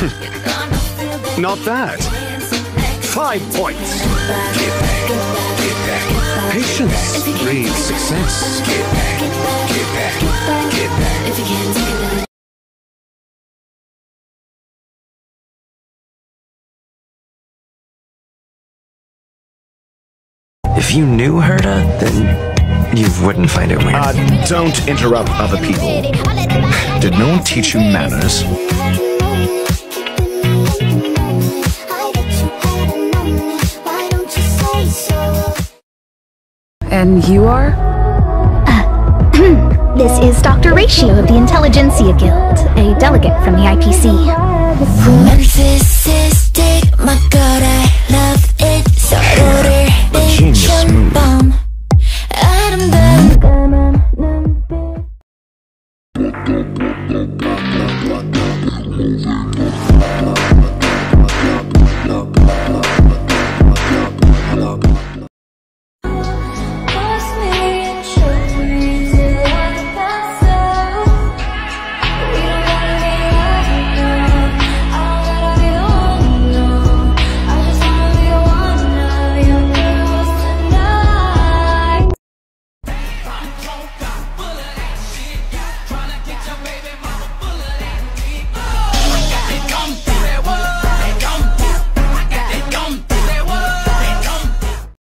about that? Five points. Patience breeds success. If you knew Herta, then you wouldn't find it weird. Uh, don't interrupt other people. Did no one teach you manners? And you are? This is Dr. Ratio of the Intelligentsia Guild, a delegate from the IPC. Narcissistic, my god,